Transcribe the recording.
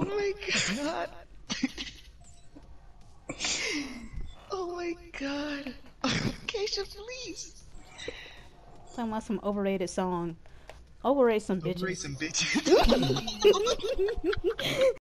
Oh my god. oh my god. Keisha, please. Talking about some overrated song. Overrate some bitches. Overrate some bitches. Oh